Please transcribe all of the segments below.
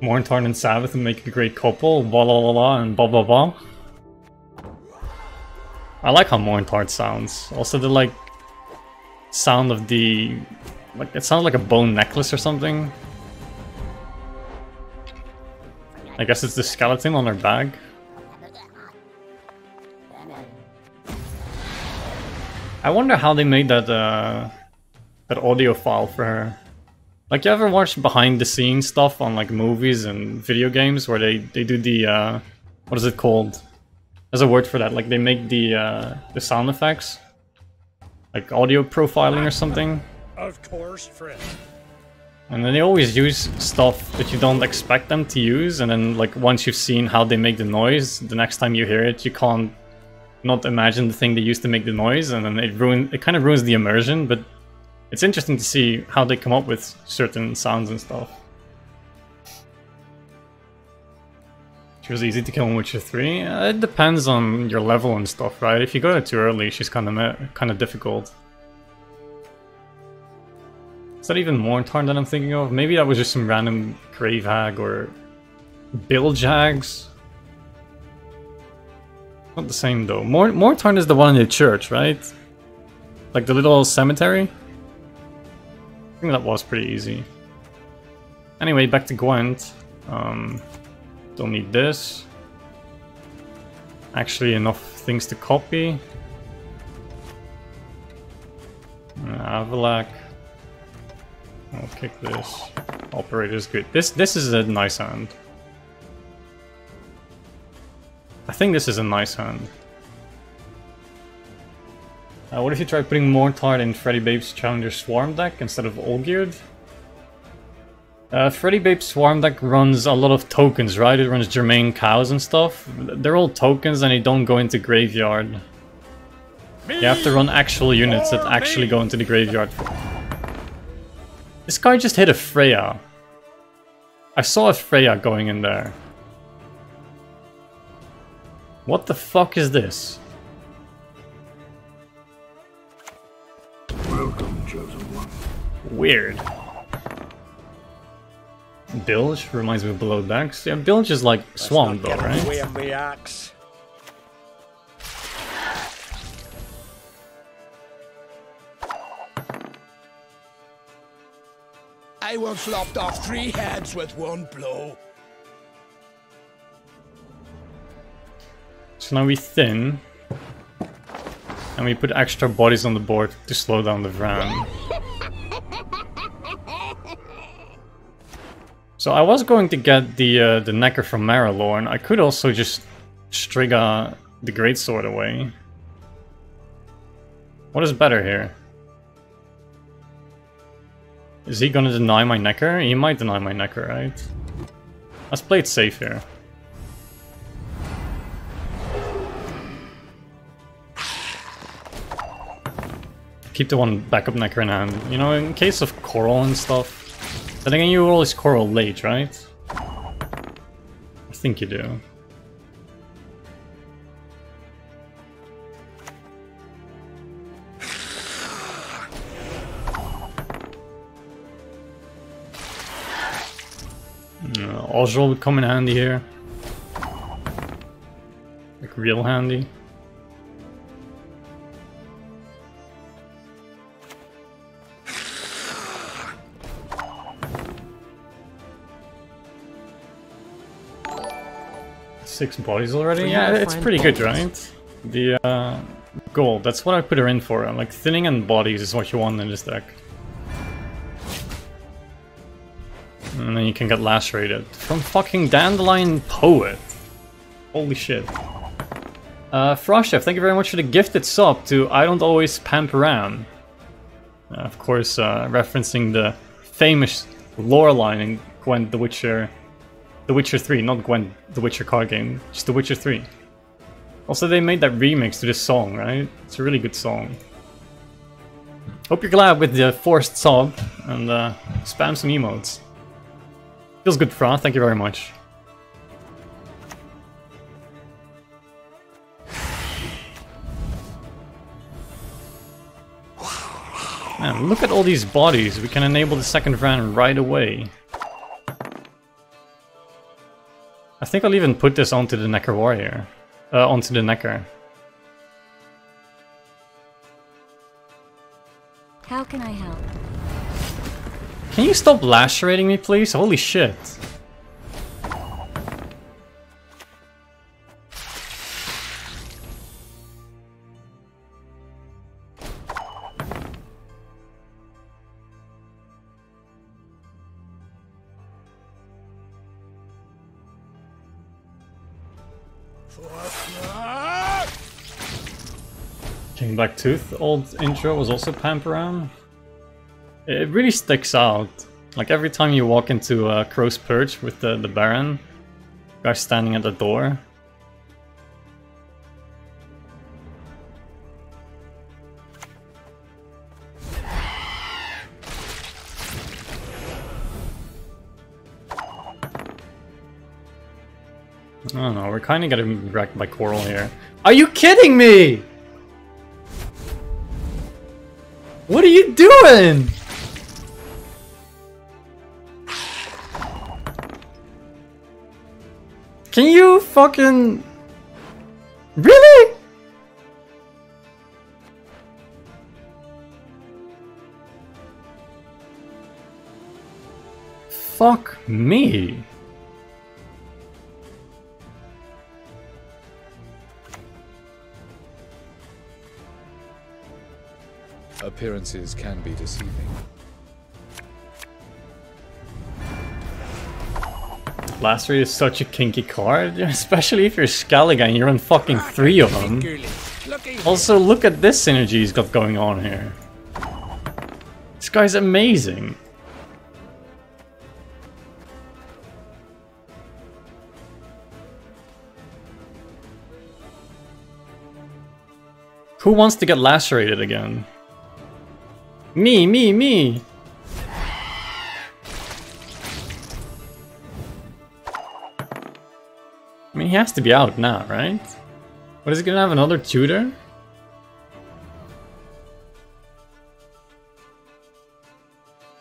Mourntart and Sabbath and make a great couple, blah blah blah blah and blah blah blah. I like how Mourntart sounds. Also the like sound of the like it sounds like a bone necklace or something. I guess it's the skeleton on her bag. I wonder how they made that uh, that audio file for her. Like you ever watch behind the scenes stuff on like movies and video games where they they do the uh, what is it called? There's a word for that. Like they make the uh, the sound effects, like audio profiling or something. Of course, friend. And then they always use stuff that you don't expect them to use, and then like once you've seen how they make the noise, the next time you hear it, you can't not imagine the thing they used to make the noise, and then it ruin it kind of ruins the immersion. But it's interesting to see how they come up with certain sounds and stuff. She was easy to kill in Witcher 3. Uh, it depends on your level and stuff, right? If you go too early, she's kind of kind of difficult. Is that even more Mourntart that I'm thinking of? Maybe that was just some random Grave Hag or Bilgehags? Not the same though. Mort Mourntart is the one in the church, right? Like the little cemetery? I think that was pretty easy. Anyway, back to Gwent. Um, don't need this. Actually enough things to copy. Uh, Avallac'h. I'll kick this. Operator's good. This this is a nice hand. I think this is a nice hand. Uh, what if you try putting Mourntart in Freddy Babe's Challenger Swarm deck instead of Olgierd? Uh, Freddy Babe's Swarm deck runs a lot of tokens, right? It runs Germain Cows and stuff. They're all tokens and they don't go into Graveyard. You have to run actual units that actually go into the Graveyard. This guy just hit a Freya. I saw a Freya going in there. What the fuck is this? Weird. Bilge reminds me of Below Decks. Yeah, Bilge is like Swamp though, right? Away on the axe. I once lopped off three heads with one blow. So now we thin. And we put extra bodies on the board to slow down the Vran. So I was going to get the uh, the Nekker from Marilorn. I could also just Striga the Greatsword away. What is better here? Is he gonna deny my Nekker? He might deny my Nekker, right? Let's play it safe here. Keep the one backup Nekker in hand. You know, in case of Coral and stuff. But again, you always Coral late, right? I think you do. Uh, would come in handy here. Like real handy. Six bodies already? Yeah, it's pretty good, right? The uh, gold, that's what I put her in for. Like, thinning and bodies is what you want in this deck. And then you can get lacerated. From fucking Dandelion Poet. Holy shit. Uh, Frostchef, thank you very much for the gifted sub to I Don't Always Pamperam. Uh, of course, uh, referencing the famous lore line in Gwent the Witcher the Witcher 3, not Gwent, The Witcher card game, just The Witcher 3. Also, they made that remix to this song, right? It's a really good song. Hope you're glad with the forced sob and uh, spam some emotes. Feels good, Fra. Thank you very much. Man, look at all these bodies. We can enable the second Vran right away. I think I'll even put this onto the Nekker Warrior. Uh, onto the Nekker. How can I help? Can you stop lacerating me, please? Holy shit. King Black Tooth old intro was also Pamperam. It really sticks out. Like every time you walk into uh, Crow's Perch with the, the Baron, guy standing at the door. I don't know, we're kind of getting wrecked by Coral here. Are you kidding me? What are you doing? Can you fucking... Really? Fuck me. Appearances can be deceiving. Lacerate is such a kinky card, especially if you're Skellige and you're on fucking three of them. Also, look at this synergy he's got going on here. This guy's amazing. Who wants to get lacerated again? Me, me, me! I mean, he has to be out now, right? What is he gonna have another tutor?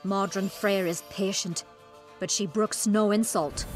Modron Freyr is patient, but she brooks no insult.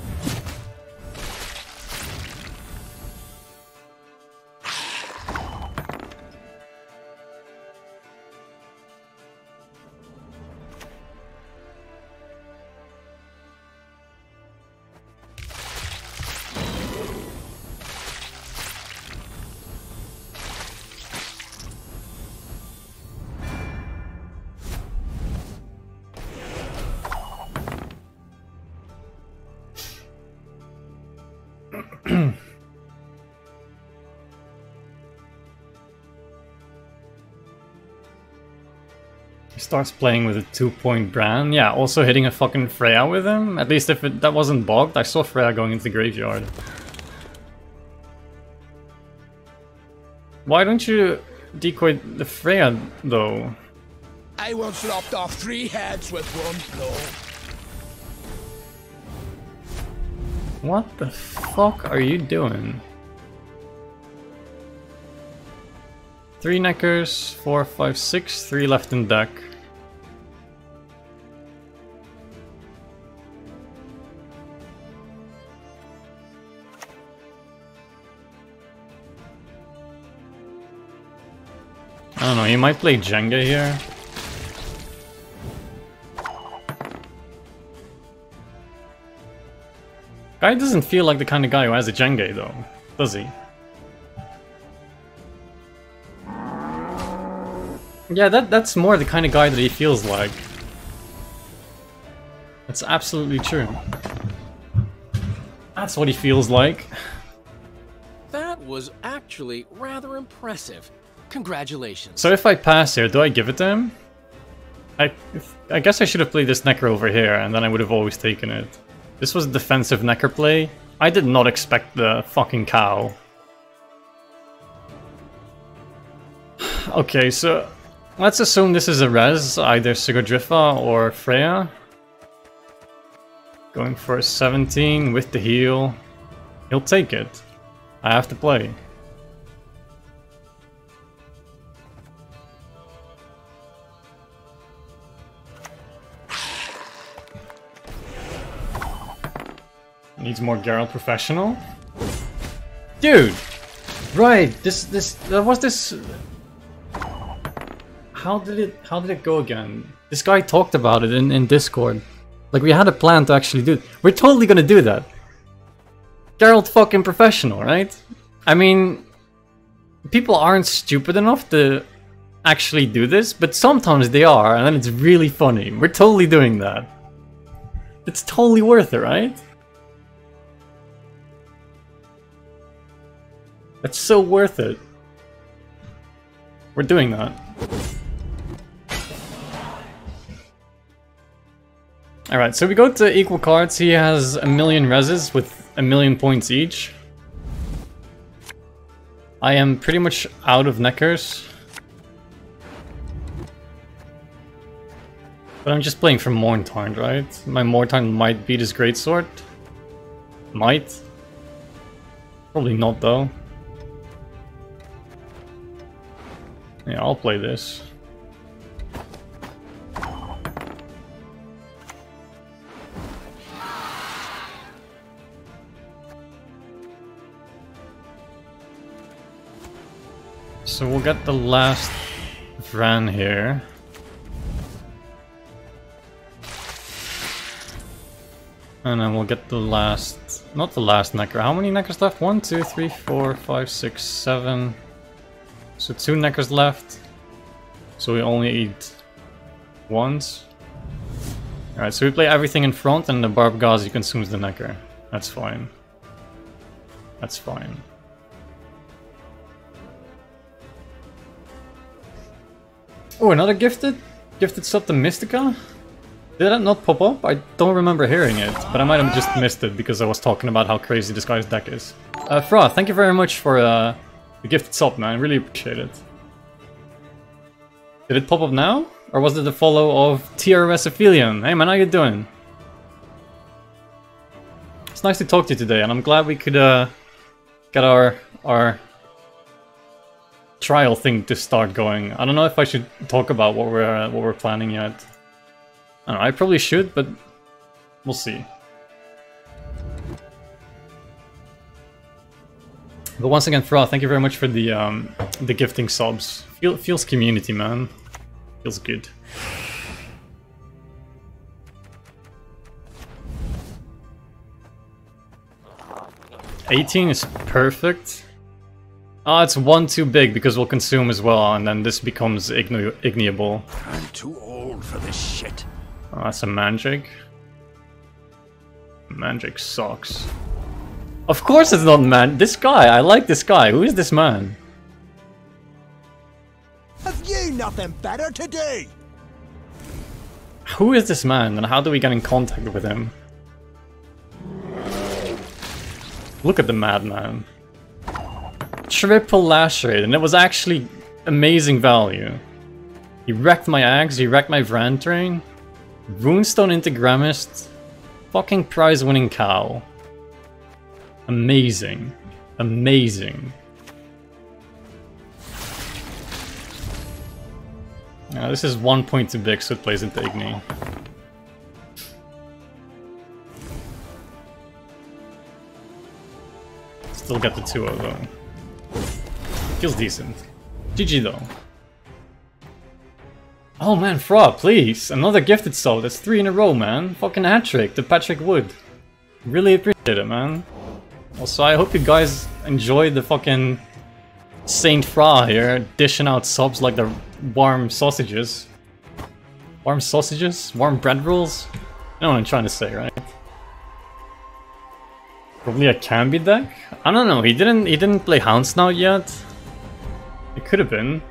Starts playing with a two-point Bran. Yeah, also hitting a fucking Freya with him. At least if it, that wasn't bogged, I saw Freya going into the graveyard. Why don't you decoy the Freya, though? I once lopped off three heads with one blow. What the fuck are you doing? Three nekkers, four, five, six, three left in deck. I don't know, he might play Jenga here. Guy doesn't feel like the kind of guy who has a Jenga though, does he? Yeah, that that's more the kind of guy that he feels like. That's absolutely true. That's what he feels like. That was actually rather impressive. Congratulations. So if I pass here, do I give it to him? I I guess I should have played this Nekker over here, and then I would have always taken it. This was a defensive Nekker play. I did not expect the fucking cow. okay, so let's assume this is a res, either Sigrdrifa or Freya. Going for a 17 with the heal. He'll take it. I have to play. Needs more Geralt professional. Dude! Right, this, this, uh, what's this? How did it, how did it go again? This guy talked about it in, in Discord. Like, we had a plan to actually do it. We're totally gonna do that. Geralt fucking professional, right? I mean, people aren't stupid enough to actually do this, but sometimes they are, and then it's really funny. We're totally doing that. It's totally worth it, right? It's so worth it. We're doing that. Alright, so we go to equal cards. He has a million reses with a million points each. I am pretty much out of nekkers. But I'm just playing for Mourntart, right? My Mourntart might beat his Greatsword. Might. Probably not, though. Yeah, I'll play this. So we'll get the last Vran here. And then we'll get the last, not the last nekker. How many nekkers left? One, two, three, four, five, six, seven. So two nekkers left. So we only eat once. Alright, so we play everything in front and the Barb-Ghazi consumes the nekker. That's fine. That's fine. Oh, another gifted? Gifted sub to Mystica? Did that not pop up? I don't remember hearing it, but I might have just missed it because I was talking about how crazy this guy's deck is. Uh, Fra, thank you very much for uh, the gifted sub, man. I really appreciate it. Did it pop up now? Or was it the follow of TRS Aphelion? Hey man, how you doing? It's nice to talk to you today, and I'm glad we could uh, get our our trial thing to start going. I don't know if I should talk about what we're uh, what we're planning yet. I, know, I probably should, but we'll see. But once again, Fra, thank you very much for the um, the gifting subs. Feel, feels community, man. Feels good. Eighteen is perfect. Oh, it's one too big because we'll consume as well, and then this becomes igno ignoble. I'm too old for this shit. Oh, that's a magic. Mandrake sucks. Of course it's not man. This guy, I like this guy. Who is this man? Have you nothing better to do? Who is this man, and how do we get in contact with him? Look at the madman. Triple lacerate, and it was actually amazing value. He wrecked my Axe, he wrecked my Vran train. Runestone into Gremist. Fucking prize winning cow. Amazing. Amazing. Uh, this is one point too big, so it plays into Igni. Still get the 2 though. Feels decent. GG though. Oh man, Fra, please! Another gifted soul, that's three in a row, man. Fucking hat trick to Patrick Wood. Really appreciate it, man. Also, I hope you guys enjoyed the fucking Saint Fra here, dishing out subs like the warm sausages. Warm sausages? Warm bread rolls? You know what I'm trying to say, right? Probably a Kambi deck? I don't know, he didn't he didn't play Houndsnout yet. It could have been.